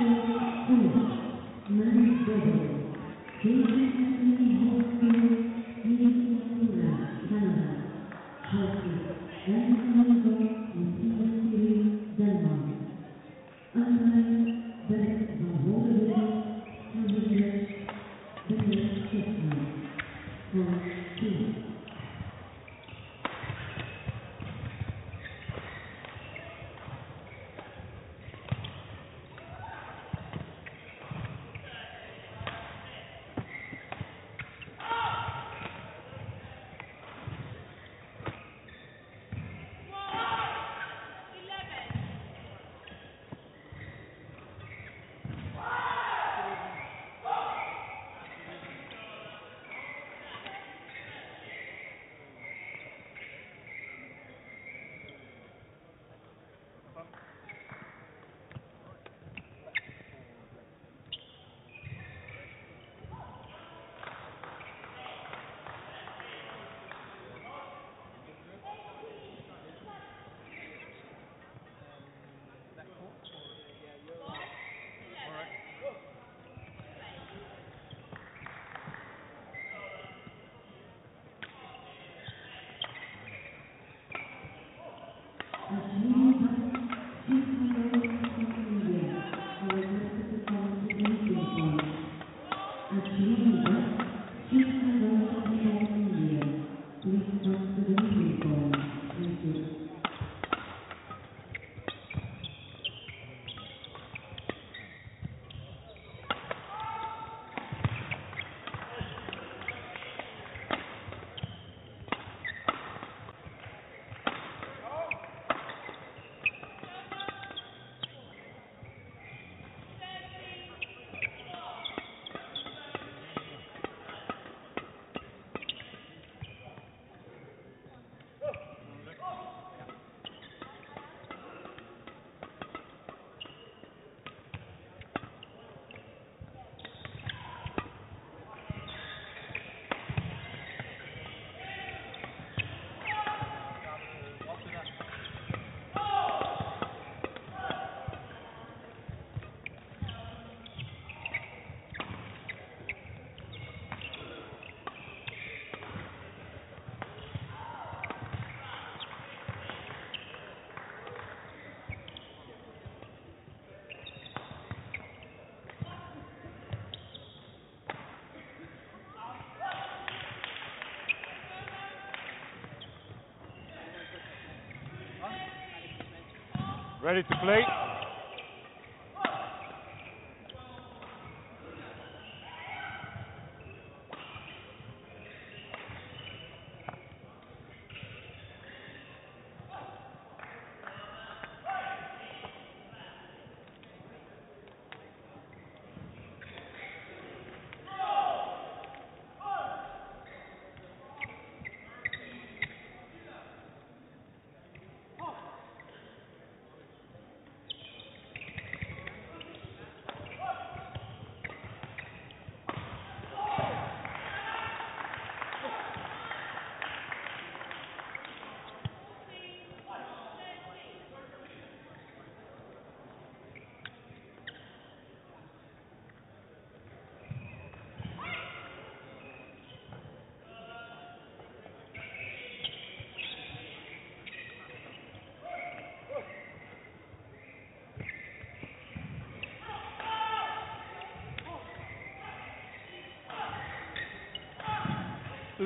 James Smith, Murray Goodwin, Jason Ready to play?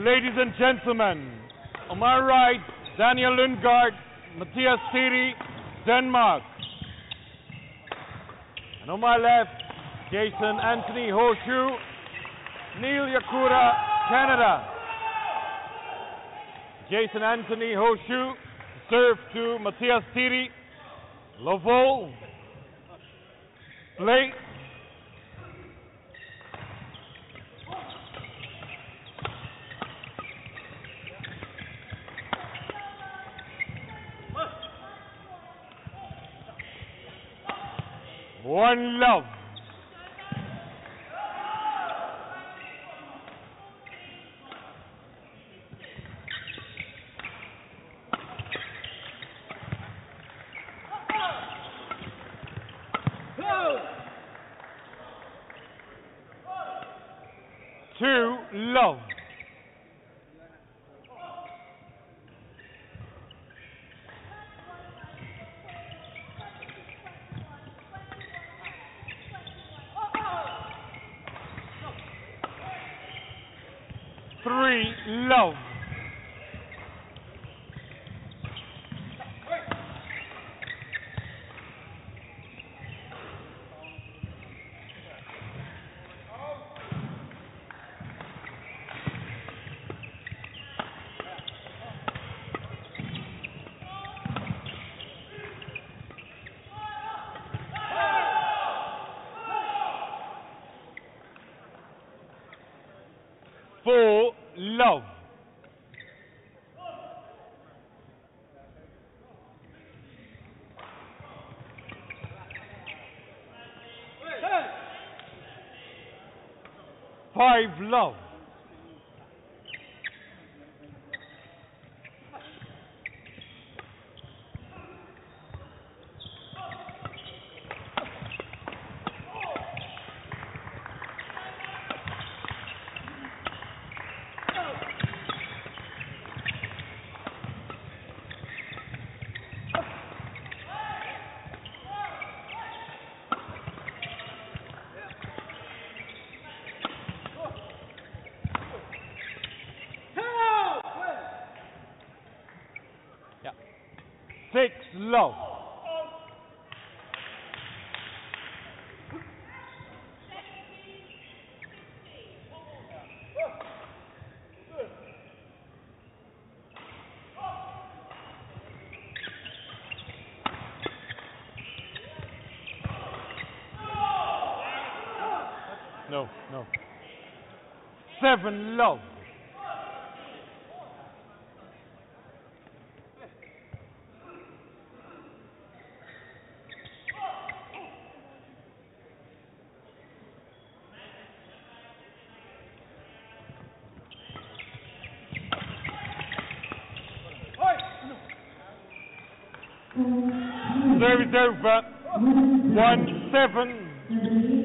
Ladies and gentlemen, on my right, Daniel Lundgaard, Mathias Thyrri, Denmark. And on my left, Jason Anthony Ho-Shue, Nyl Yakura, Canada. Jason Anthony Ho-Shue, serve to Mathias Thyrri, Lovol, play. One love. Two, love. Three, love. Four, love. Five, love. Six, love. No, no. Seven, love. Service over. One, seven.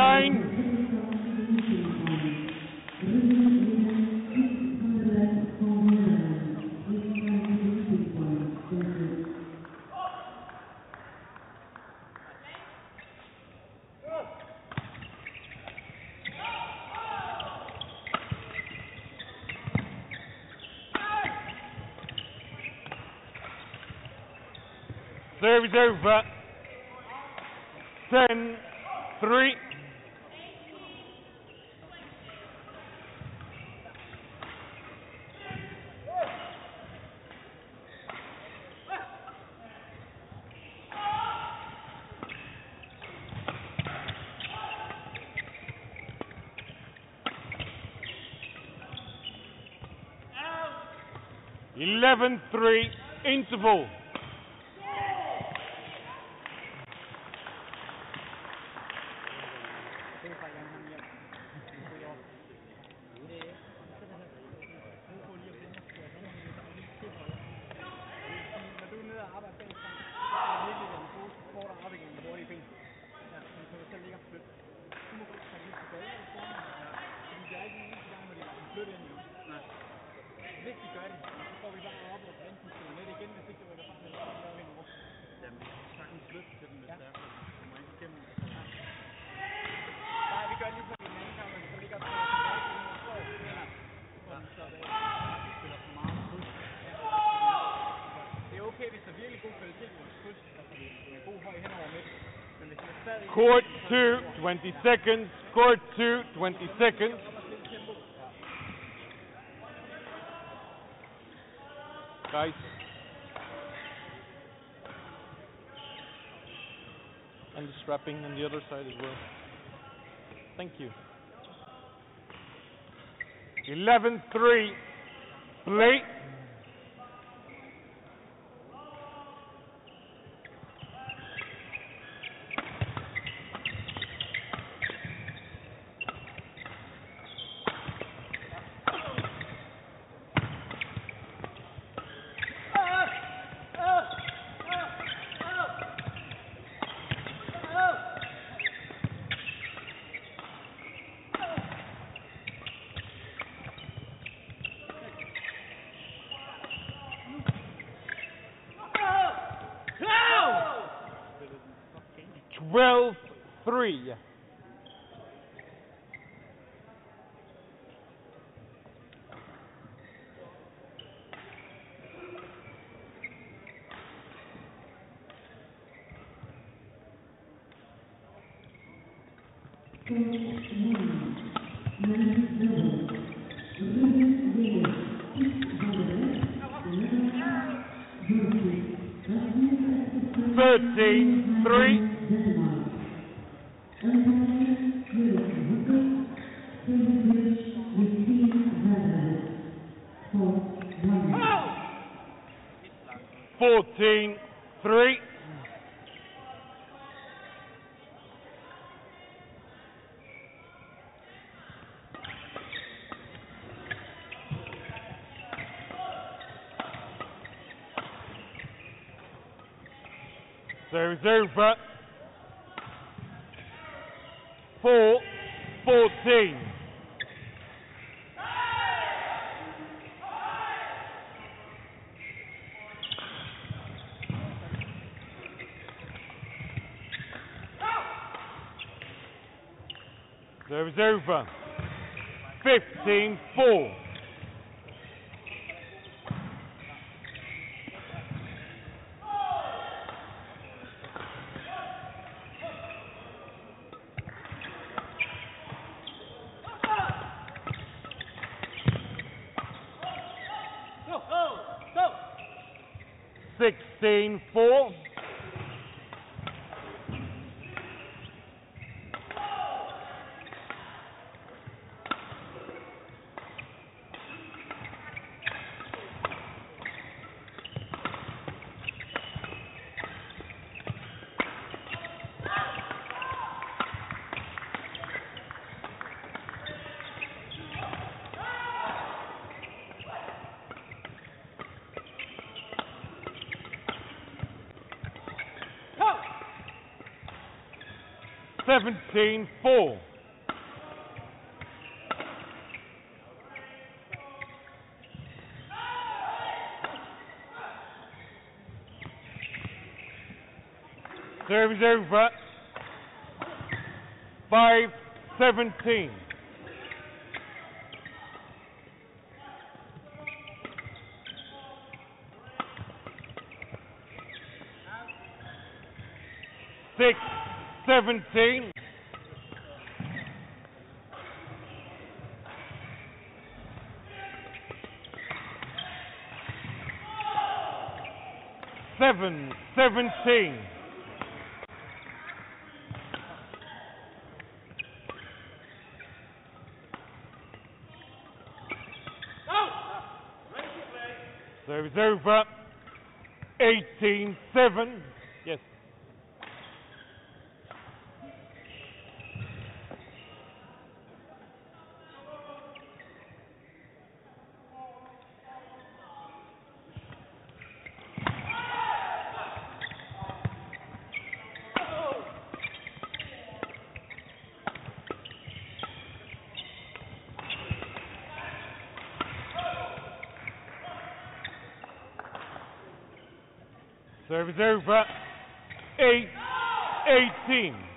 Nine. 11-3 interval. 20 seconds. Score two, 20 seconds. Guys. And the strapping on the other side as well. Thank you. 11-3. Play. There is over. Four, 14. There is over. 15 4. 13 4. Service over. 5 17. Six seventeen. 17 Service over. 8 18.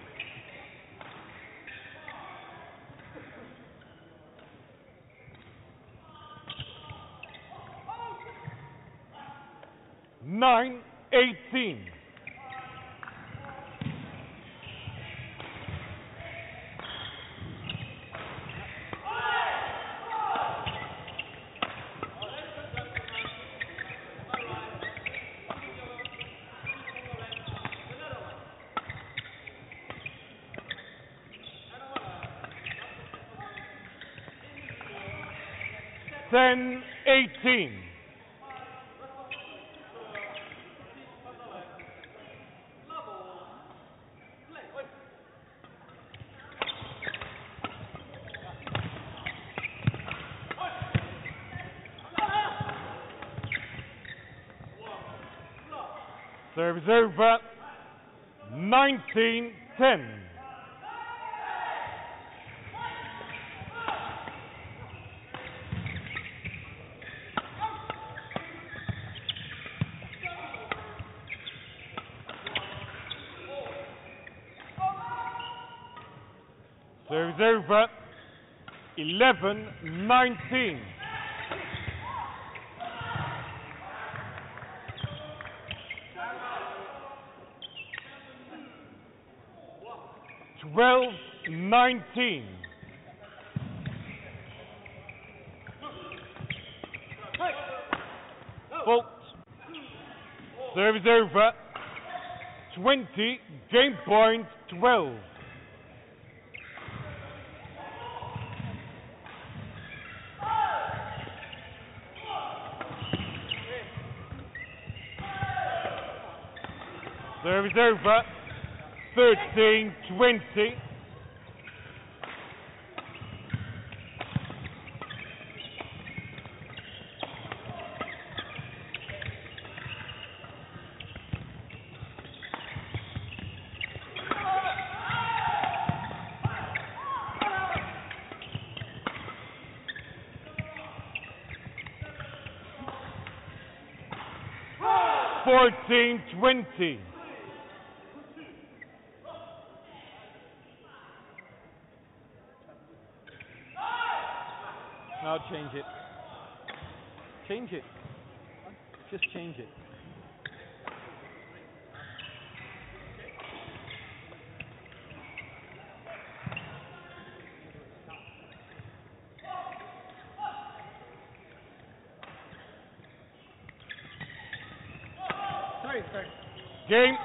10 18. Service over 19 10. 11 19. Twelve nineteen. Fault. Service over. Twenty. Game point twelve. Service over. 13 20. Fourteen twenty. Change it. Change it. Just change it. Sorry, sorry. Game.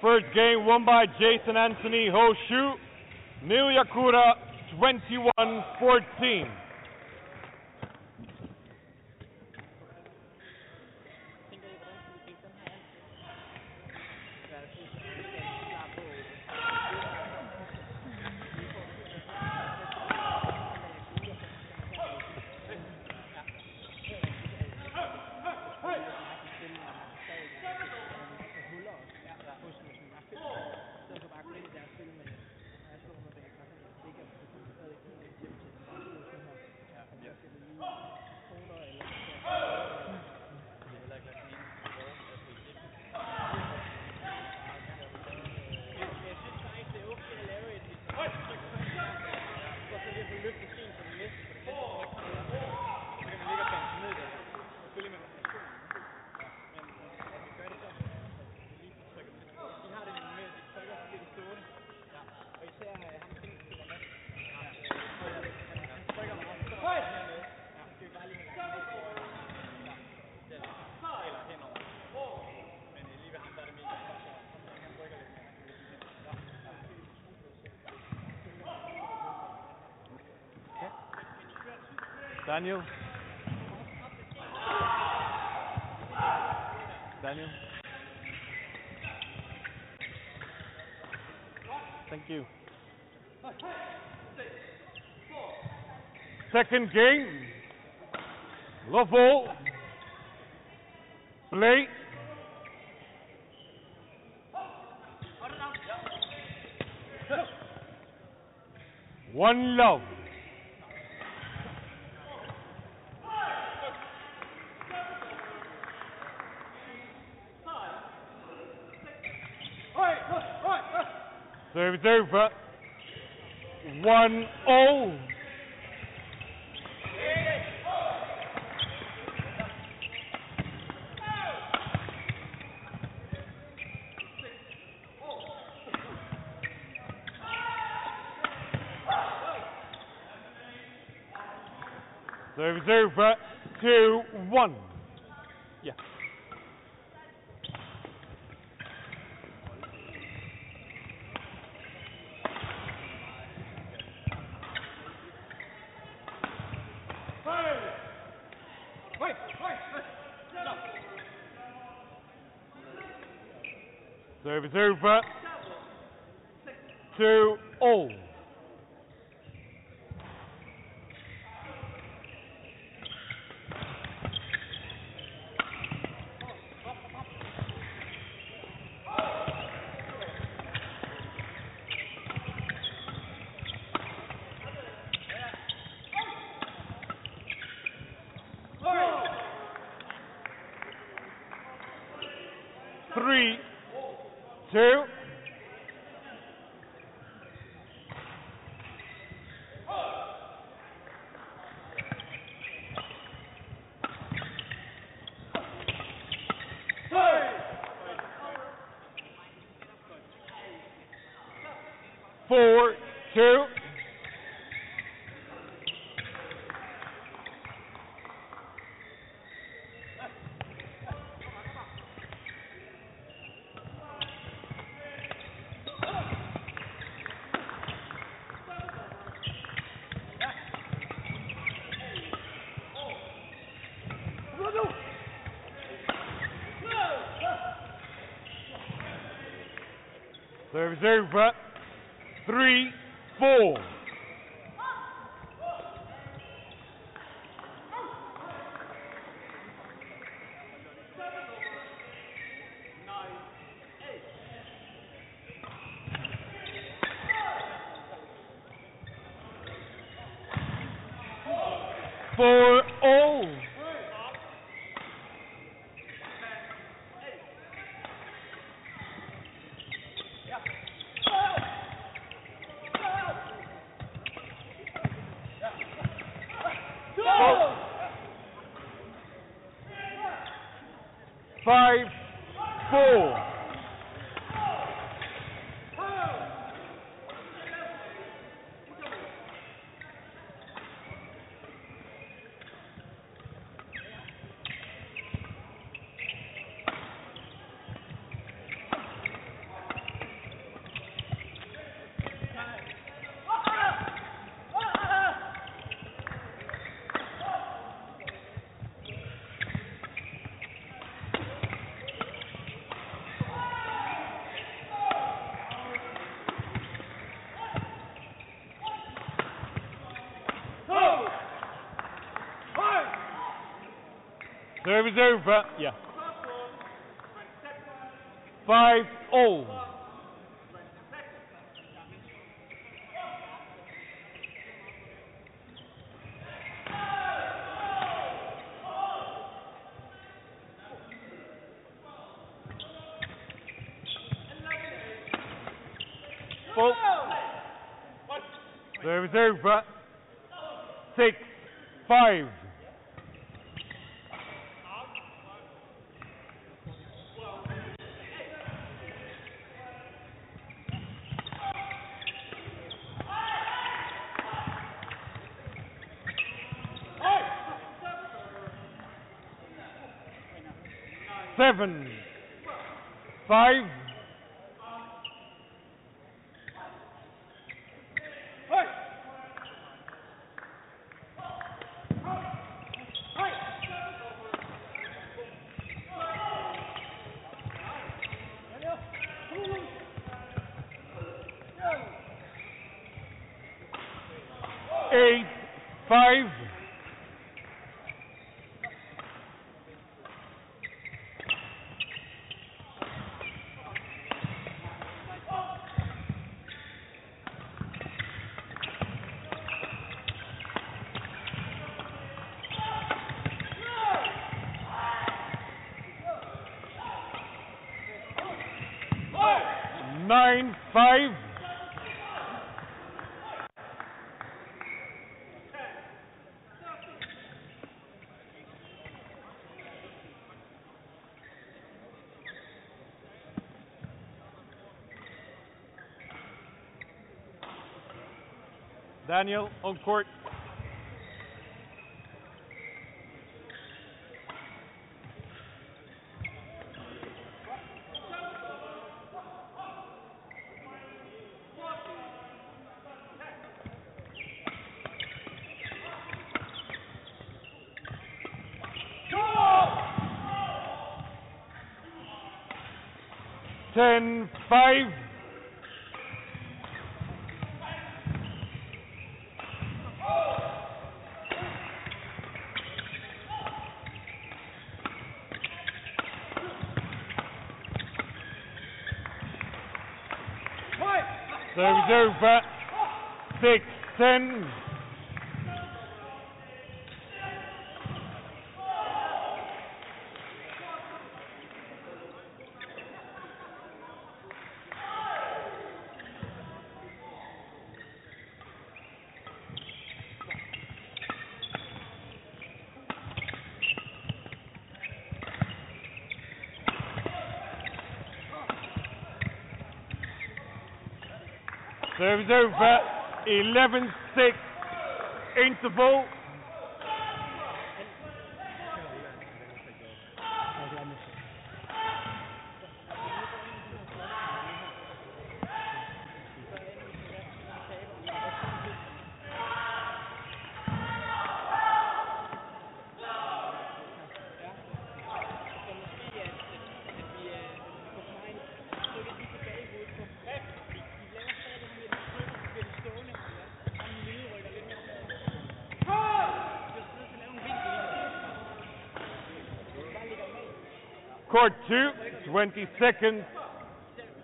First game won by Jason Anthony Ho-Shue. Nyl Yakura 21 14. Daniel. Daniel. Thank you. Second game. Love ball. Play. One love. was over. 1 0. Service over. 2 0 to all. Service over. Three, four. Four all. Five, four. Service over. Yeah. Five. Full. Service over. Six, five. Seven, five. Eight, five. Nine, five. Daniel on court. 10 5. Serves over. 6 10. It was over. 11-6 interval. Court 2, 20 seconds.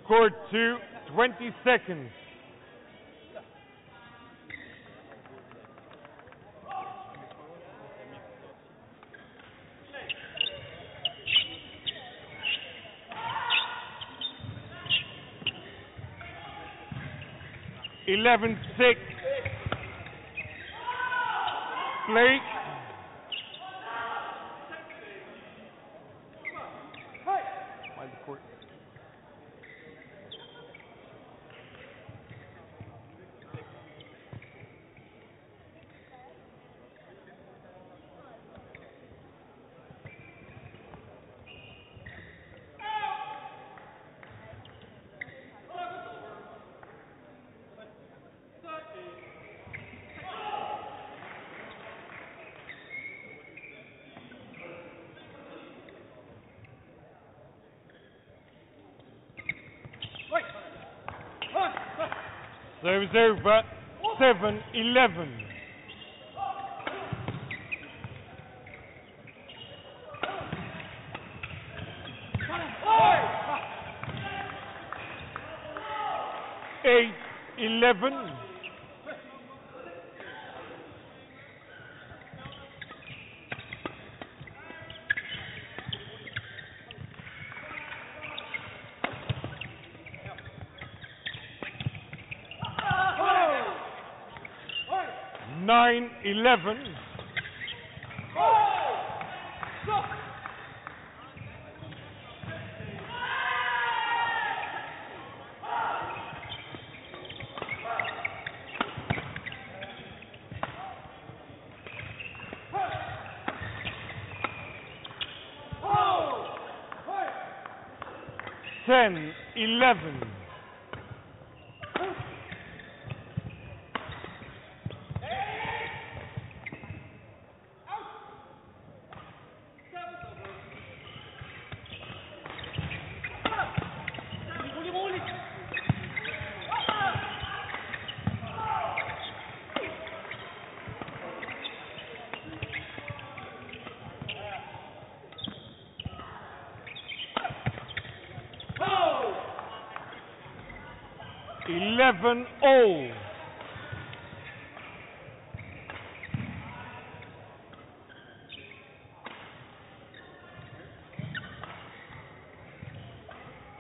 Court 2, 20 seconds. Eleven six. Blake. Mind the court. Service over. 7 11. Eight, eleven. Nine, eleven. Ten, eleven. 11 all.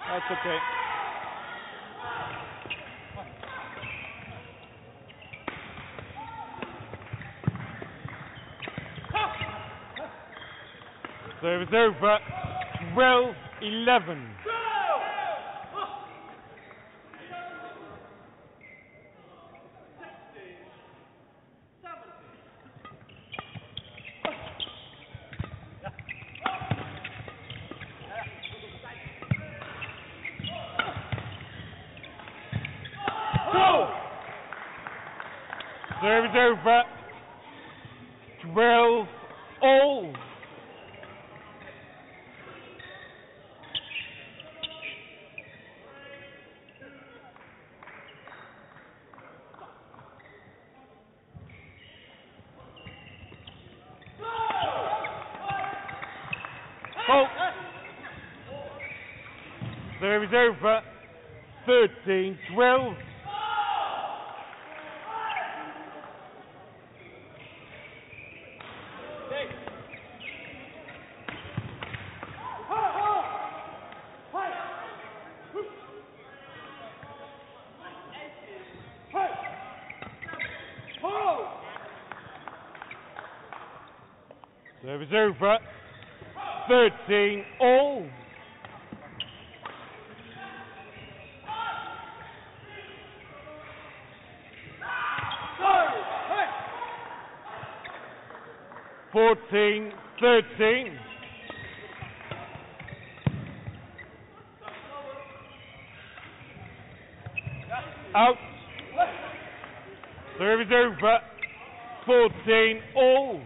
That's okay. Service over. 12 11. Service over. 12 all. Oh. Service over. 13 12. Service over. 13 all. Fourteen, thirteen. Out. Service over. Fourteen all.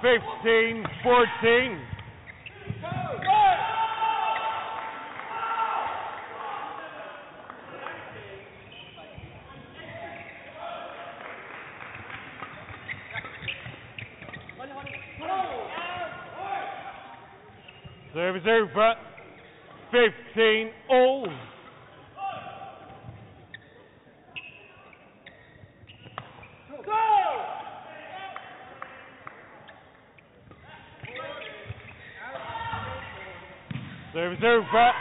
Fifteen, fourteen. Service over. Fifteen all. Service over.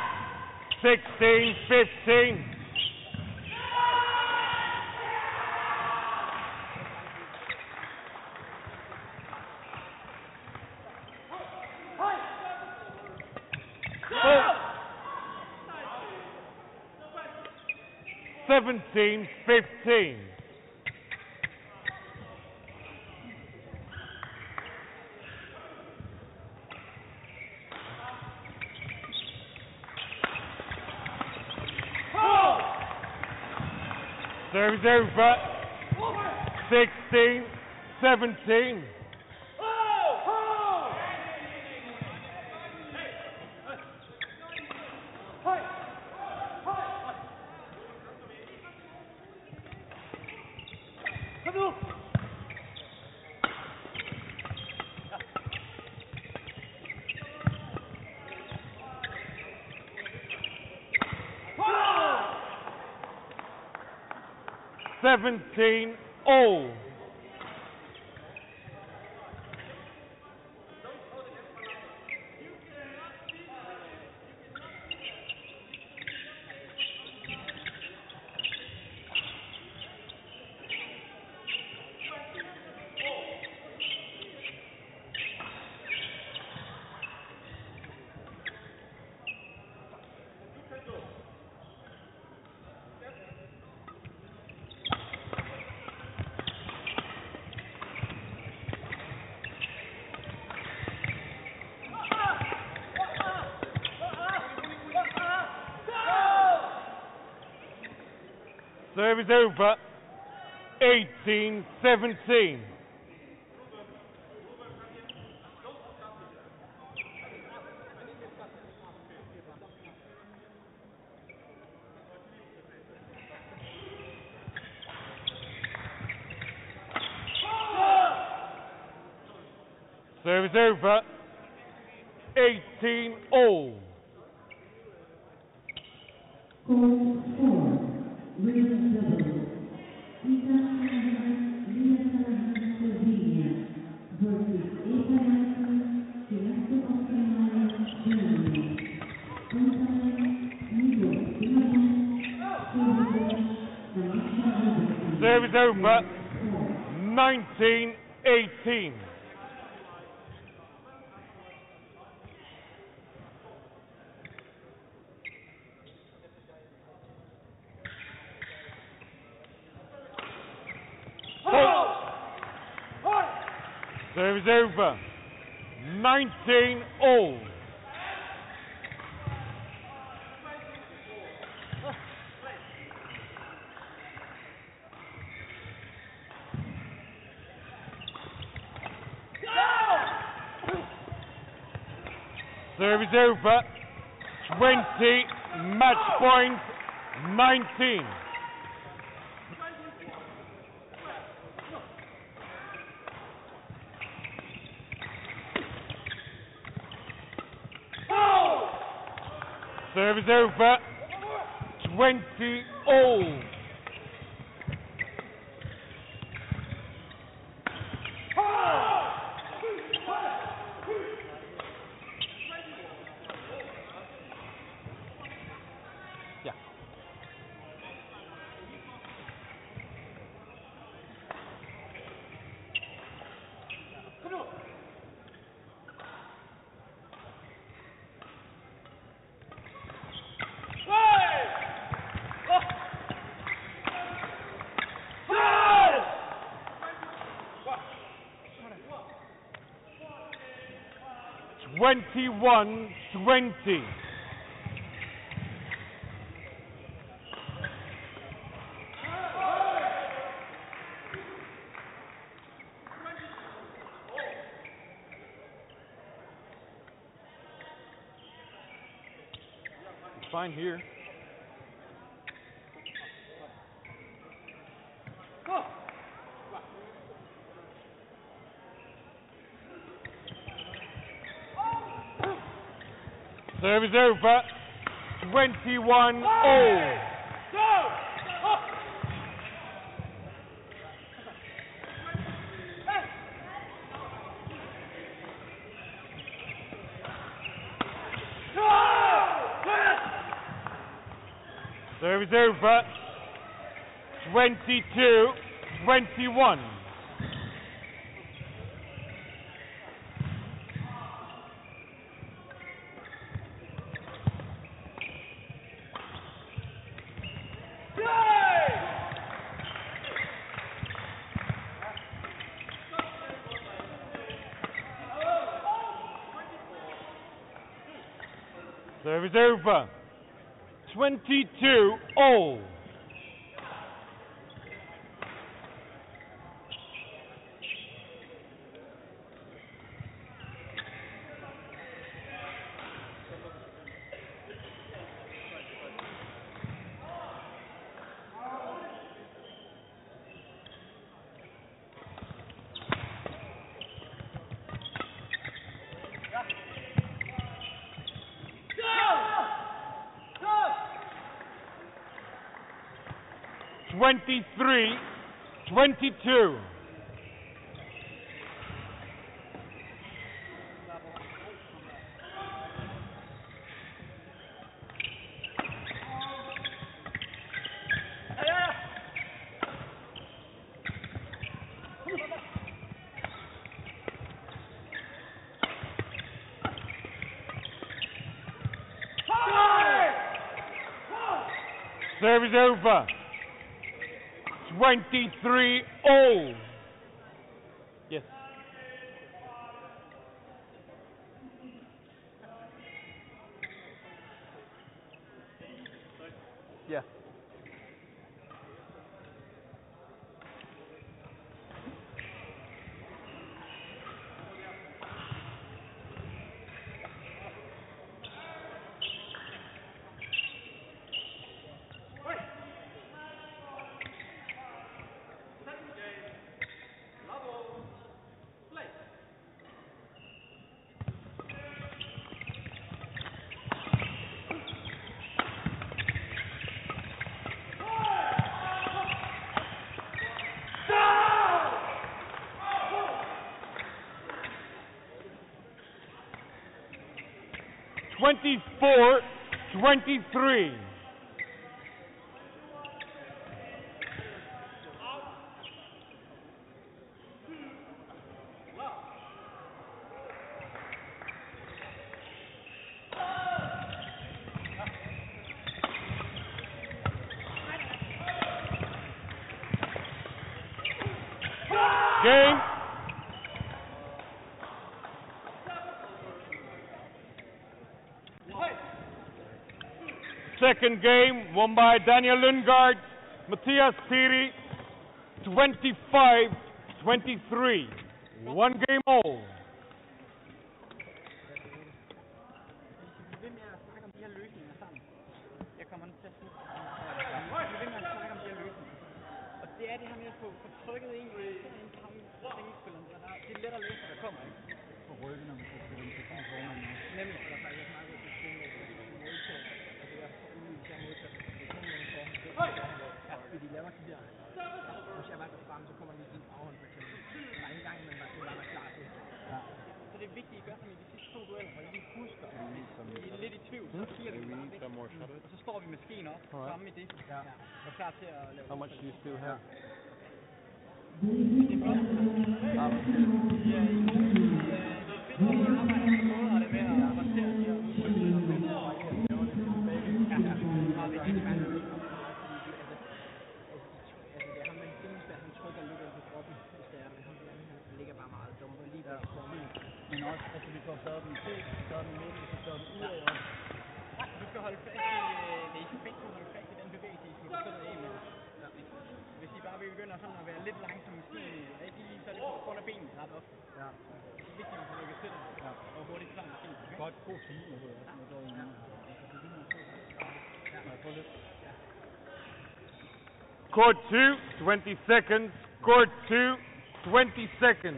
Sixteen, fifteen. Oh. Seventeen, fifteen. Service over. Sixteen, seventeen. Seventeen all. Service over. Eighteen, seventeen. Service over. 19 18. Service over. 19 all. Service over. 20 match point 19. Service over. 20 all. 21 20. Fine here. Service over. Twenty-one all. Service over. 22 21. Service over. 22 all. Twenty-three, twenty-two. Service over. 23 all. Yes. Yeah. 24 23. second game won by Daniel Lundgaard, Mathias Thyrri, 25-23. One game old. Um, Court two, 20 seconds. Court two, 20 seconds.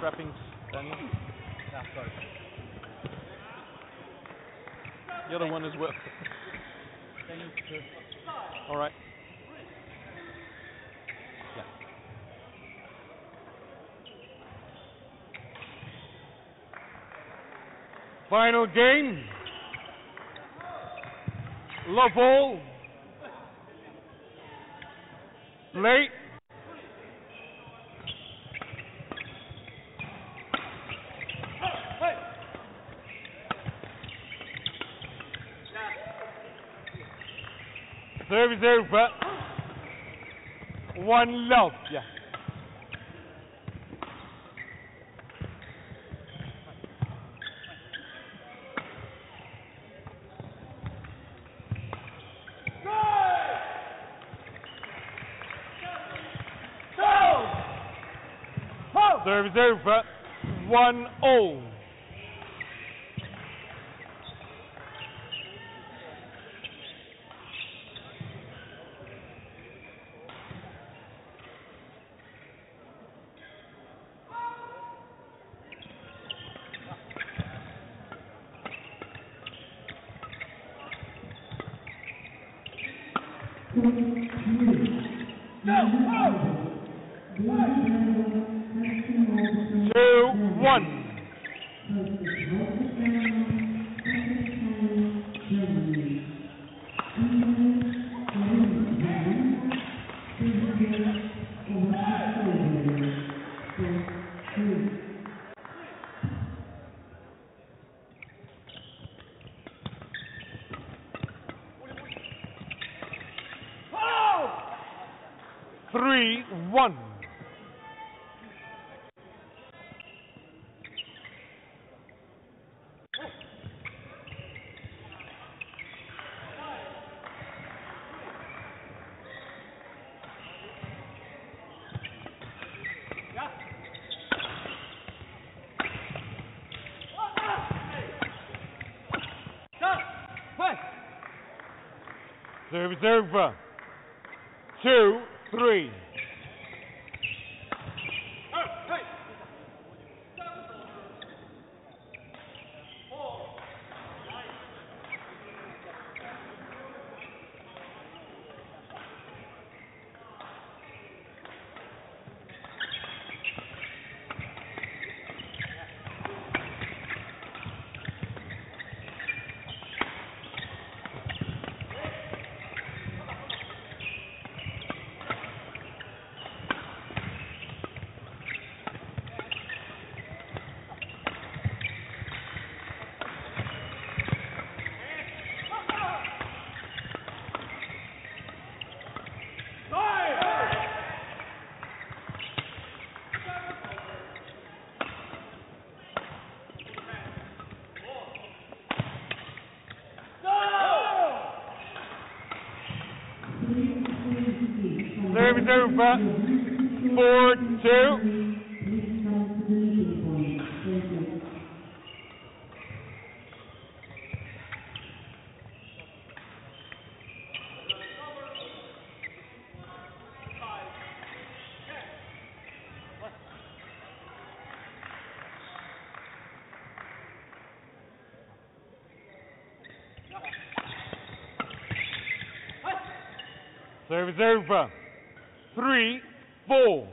Trappings, sorry. The other one as well. All right. Final game. Laveau, late. Service, service, but one love, yeah. is over 1 all. Go! Go! Oh! Reserve, over. Two, three. Four two. Service over. Three, four.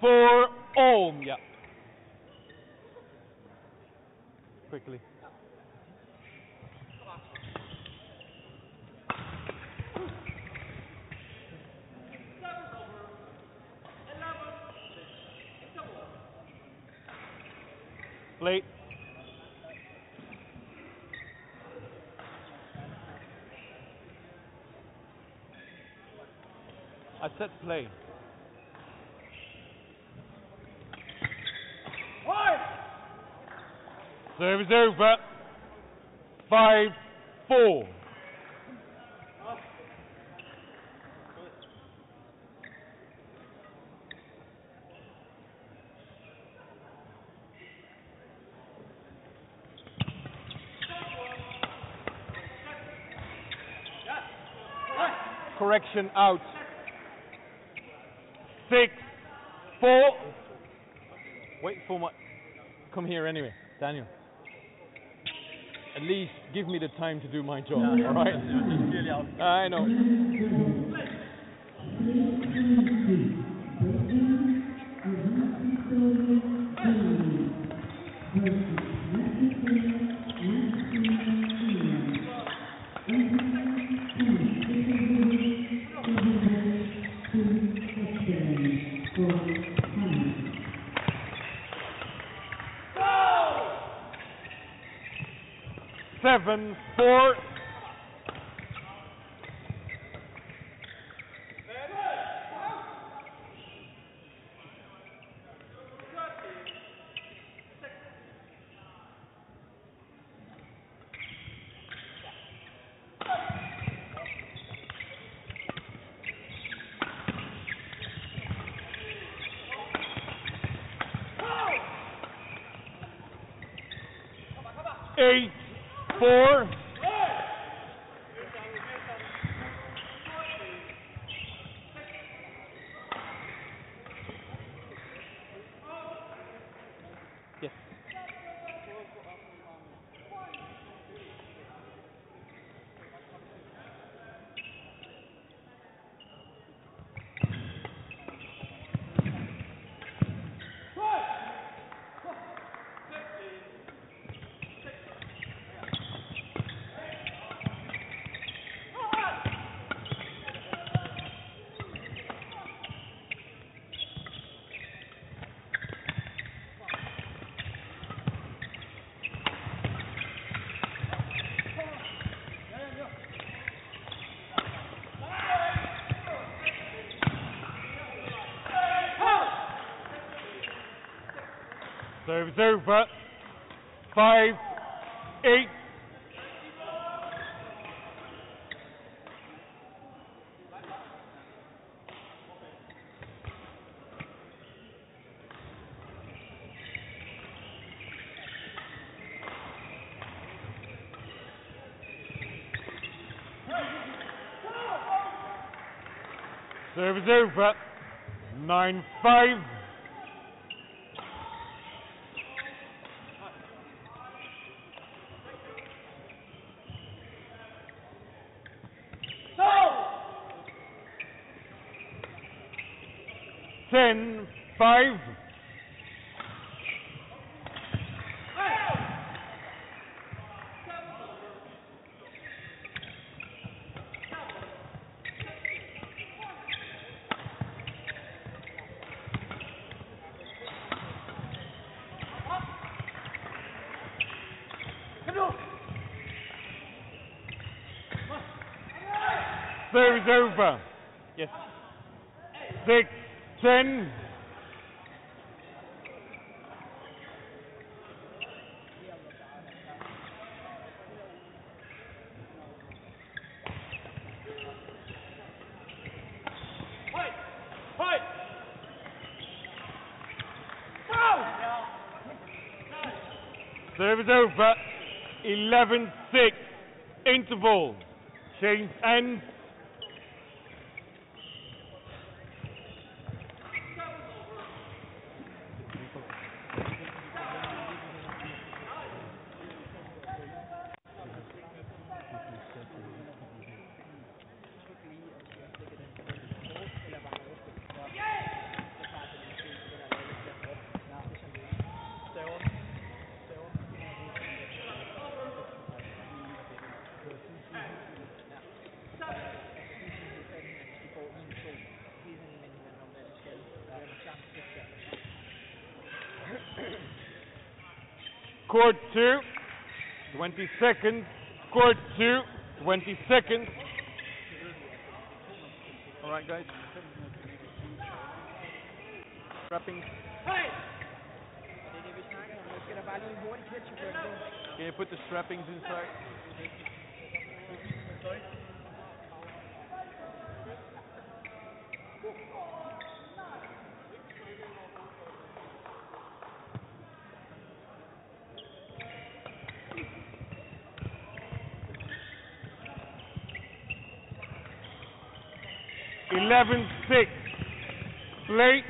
For Ohm, yeah. Quickly. Late. Said play. Service over. Five, four. Correction out. Six, four. Wait for my. Come here anyway, Daniel. At least give me the time to do my job, all right? I know. Service over. Five, eight. Service over. Nine, five. Ten, five. Service over. Yes. Six, ten. Service over. 11 6. Interval. Change ends. Court 2. 20 seconds. Court 2. 20 seconds. All right, guys. Wrapping. Can you put the strappings inside? Eleven six. Play.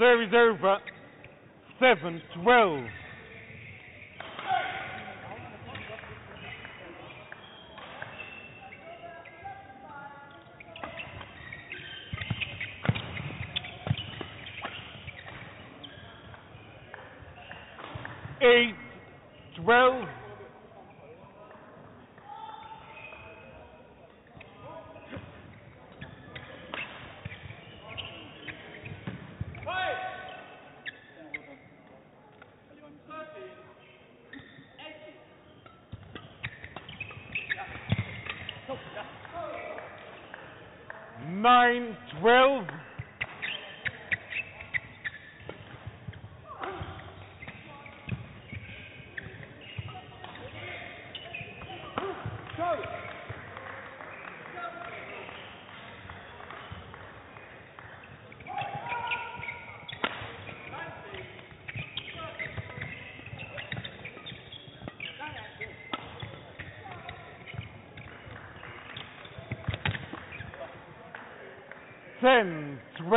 There is over. seven twelve. 9, 12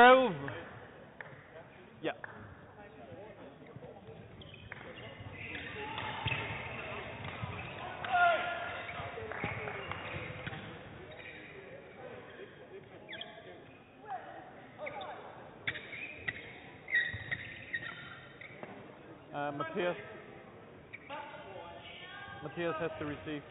Grove. Yeah. Uh, Mathias. Mathias has to receive.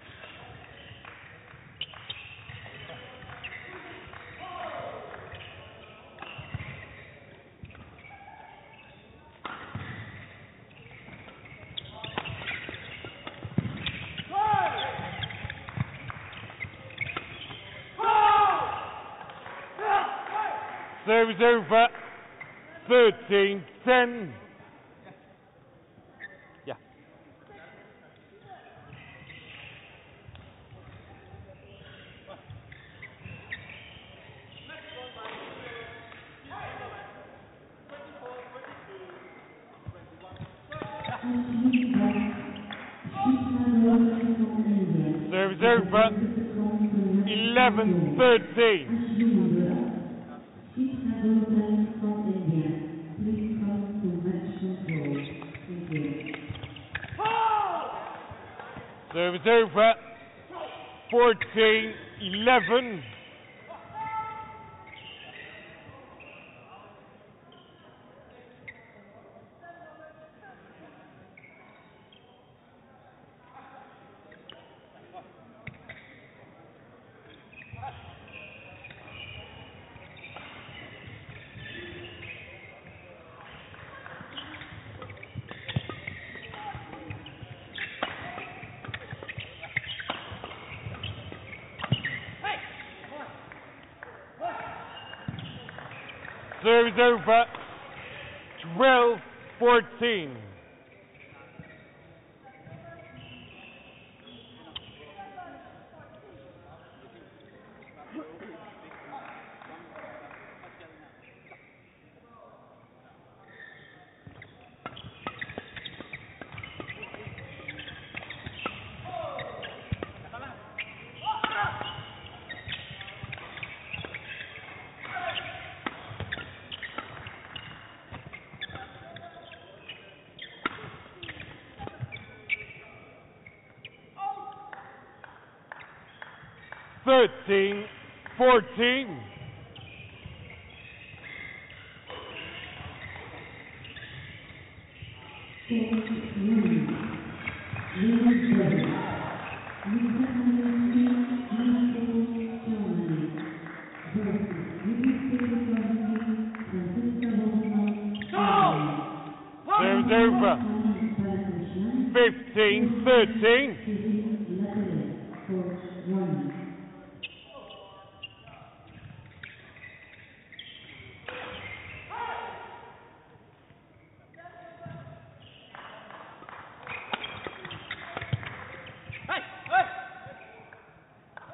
0 13 10. Service over. 14 11. Service over. 12 14. 13, 14.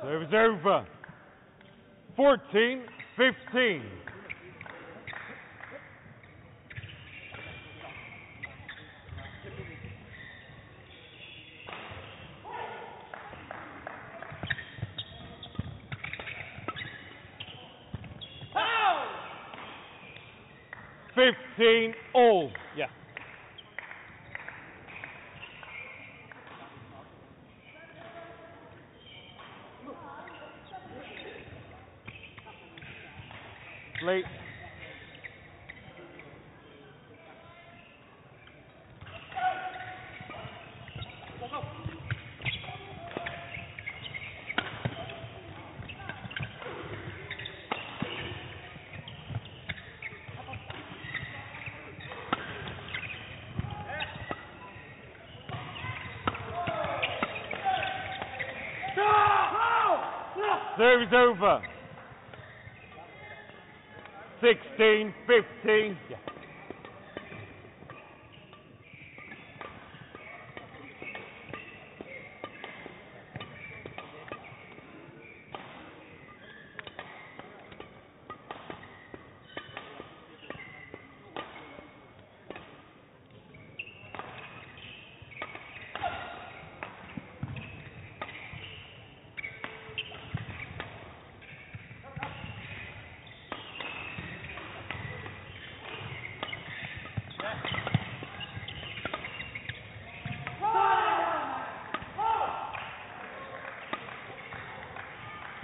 Serves over. 14 15. Fifteen all. Yeah. Late. Service over. 16, 15.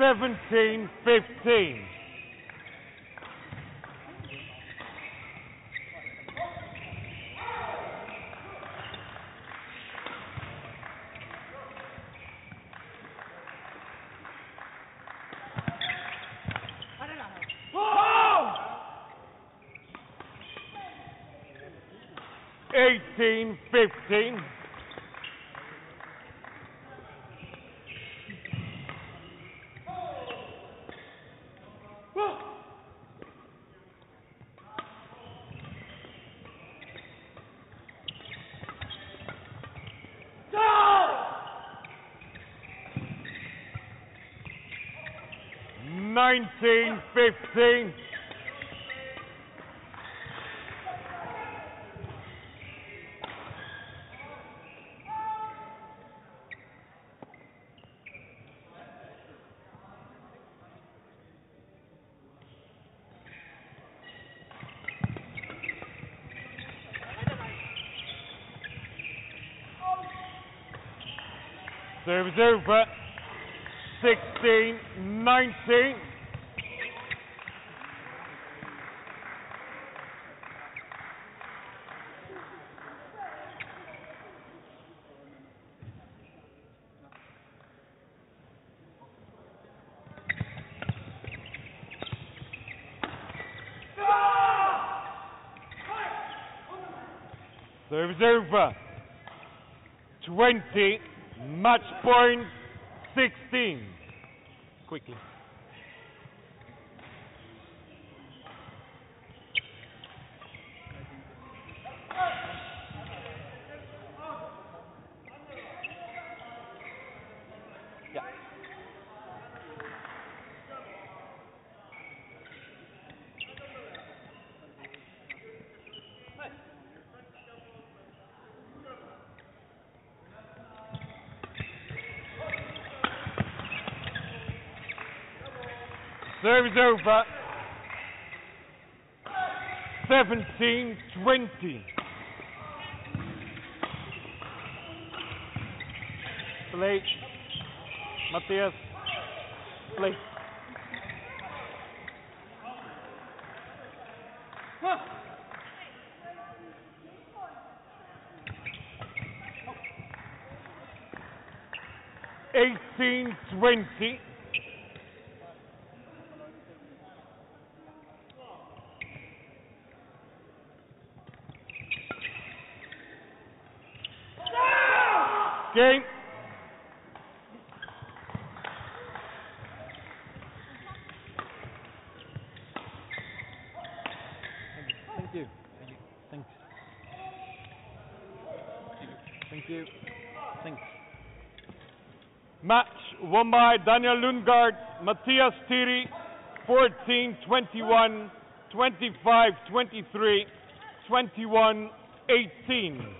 Seventeen, fifteen. Eighteen, fifteen. 15, 15. Serve over. 16, 19. Service over. 20, match point 16. Quickly. Service over. 17, 20. Play. Mathias. Play. Eighteen, twenty. Game. Thank you. Thank you. Thanks. Thank you. Thanks. By Daniel Lundgaard, Mathias Thyrri, 14, 21, 25, 23, 21, 18.